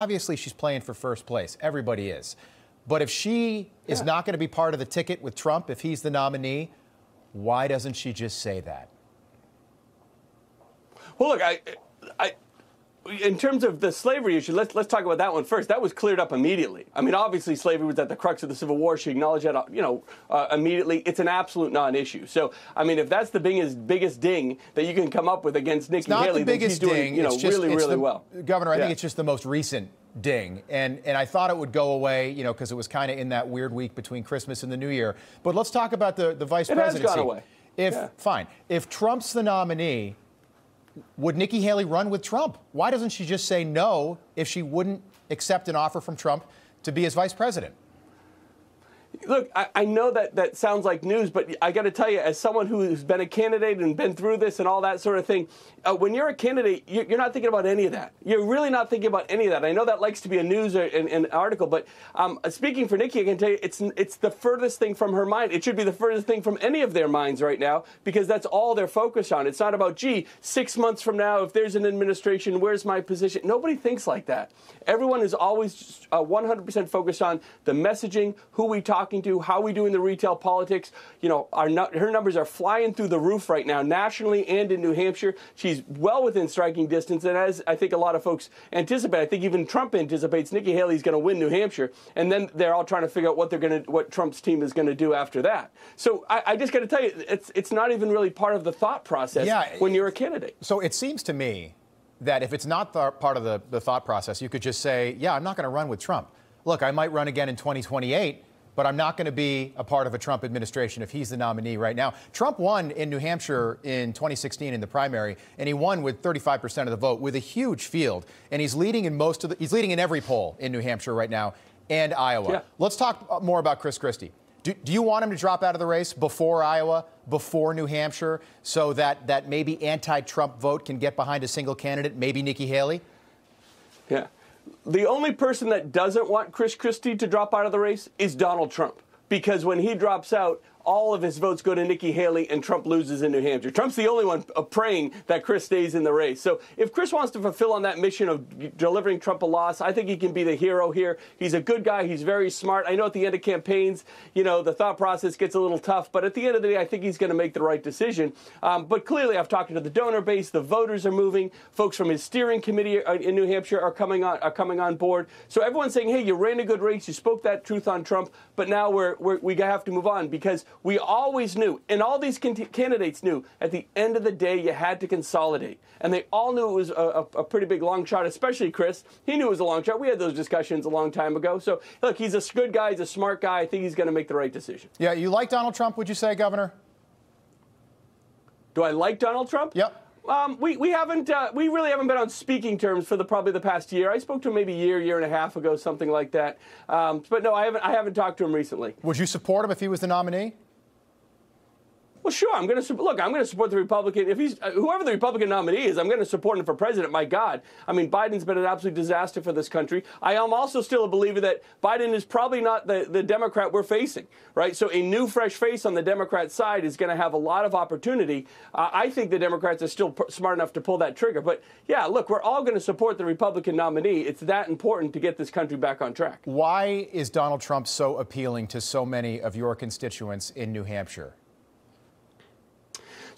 obviously she's playing for first place. Everybody is. But if she yeah. is not going to be part of the ticket with Trump, if he's the nominee, why doesn't she just say that? Well, look, I, I, in terms of the slavery issue, let's let's talk about that one first. That was cleared up immediately. I mean, obviously, slavery was at the crux of the Civil War. She acknowledged that, you know, uh, immediately. It's an absolute non-issue. So, I mean, if that's the biggest biggest ding that you can come up with against Nikki it's Haley, the biggest then she's doing, ding. you know, it's just, really, really the, well. Governor, I yeah. think it's just the most recent ding, and and I thought it would go away, you know, because it was kind of in that weird week between Christmas and the New Year. But let's talk about the the vice it presidency. It has gone away. If yeah. fine, if Trump's the nominee would Nikki Haley run with Trump? Why doesn't she just say no if she wouldn't accept an offer from Trump to be his vice president? Look, I, I, know that that sounds like news, but I got to tell you, as someone who's been a candidate and been through this and all that sort of thing, uh, when you're a candidate, you're, you're, not thinking about any of that. You're really not thinking about any of that. I know that likes to be a news or an, an article, but um, speaking for Nikki, I can tell you, it's it's the furthest thing from her mind. It should be the furthest thing from any of their minds right now because that's all they're focused on. It's not about, gee, six months from now, if there's an administration, where's my position? Nobody thinks like that. Everyone is always uh, 100% focused on the messaging, who we talking to, how we doing the retail politics. You know, our her numbers are flying through the roof right now, nationally and in New Hampshire. She's well within striking distance, and as I think a lot of folks anticipate, I think even Trump anticipates Nikki Haley's going to win New Hampshire, and then they're all trying to figure out what they're going to, what Trump's team is going to do after that. So I, I just got to tell you, it's it's not even really part of the thought process yeah, when you're a candidate. So it seems to me that if it's not part of the, the thought process, you could just say, yeah, I'm not going to run with Trump. Look, I might run again in 2028, but I'm not going to be a part of a Trump administration if he's the nominee right now. Trump won in New Hampshire in 2016 in the primary, and he won with 35% of the vote with a huge field. And he's leading in most of the, he's leading in every poll in New Hampshire right now and Iowa. Yeah. Let's talk uh, more about Chris Christie. Do, do, you want him to drop out of the race before Iowa, before New Hampshire, so that, that maybe anti Trump vote can get behind a single candidate, maybe Nikki Haley? Yeah. The only person that doesn't want Chris Christie to drop out of the race is Donald Trump. Because when he drops out, all of his votes go to Nikki Haley and Trump loses in New Hampshire. Trump's the only one praying that Chris stays in the race. So if Chris wants to fulfill on that mission of delivering Trump a loss, I think he can be the hero here. He's a good guy. He's very smart. I know at the end of campaigns, you know, the thought process gets a little tough, but at the end of the day, I think he's going to make the right decision. Um, but clearly, I've talked to the donor base. The voters are moving. Folks from his steering committee uh, in New Hampshire are coming on are coming on board. So everyone's saying, "Hey, you ran a good race. You spoke that truth on Trump, but now we're, we're we have to move on because we always knew, and all these candidates knew, at the end of the day, you had to consolidate. And they all knew it was a, a, pretty big long shot, especially Chris. He knew it was a long shot. We had those discussions a long time ago. So, look, he's a good guy. He's a smart guy. I think he's going to make the right decision. Yeah, you like Donald Trump, would you say, Governor? Do I like Donald Trump? Yep. Um, we, we haven't uh, we really haven't been on speaking terms for the probably the past year. I spoke to him maybe a year, year and a half ago, something like that. Um, but no, I haven't I haven't talked to him recently. Would you support him if he was the nominee? Well, sure. I'm going to look. I'm going to support the Republican. If he's uh, whoever the Republican nominee is, I'm going to support him for president. My God, I mean, Biden's been an absolute disaster for this country. I am also still a believer that Biden is probably not the, the Democrat we're facing, right? So a new, fresh face on the Democrat side is going to have a lot of opportunity. Uh, I think the Democrats are still smart enough to pull that trigger. But yeah, look, we're all going to support the Republican nominee. It's that important to get this country back on track. Why is Donald Trump so appealing to so many of your constituents in New Hampshire?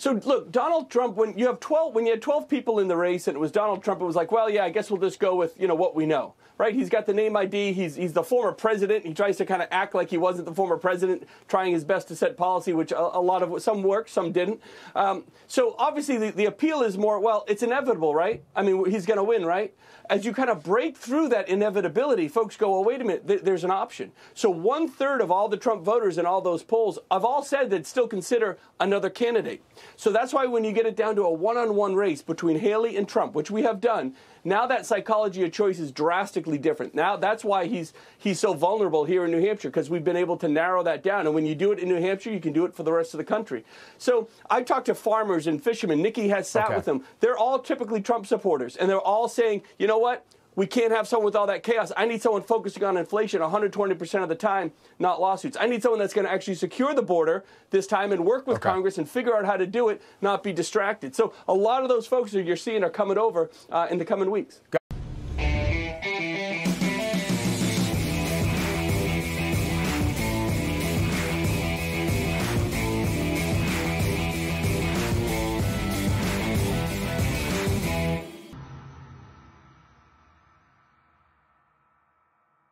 So look, Donald Trump, when you have 12, when you had 12 people in the race and it was Donald Trump, it was like, well, yeah, I guess we'll just go with, you know, what we know, right? He's got the name ID. He's, he's the former president. He tries to kind of act like he wasn't the former president, trying his best to set policy, which a, a lot of, some worked, some didn't. Um, so obviously the, the appeal is more, well, it's inevitable, right? I mean, he's going to win, right? As you kind of break through that inevitability, folks go, well, wait a minute, th- there's an option. So one third of all the Trump voters in all those polls have all said they'd still consider another candidate. So that's why when you get it down to a one on one race between Haley and Trump, which we have done, now that psychology of choice is drastically different. Now that's why he's he's so vulnerable here in New Hampshire because we've been able to narrow that down. And when you do it in New Hampshire, you can do it for the rest of the country. So I talked to farmers and fishermen. Nikki has sat okay. with them. They're all typically Trump supporters, and they're all saying, you know what? We can't have someone with all that chaos. I need someone focusing on inflation 120% of the time, not lawsuits. I need someone that's going to actually secure the border this time and work with okay. Congress and figure out how to do it, not be distracted. So a lot of those folks that you're seeing are coming over uh, in the coming weeks.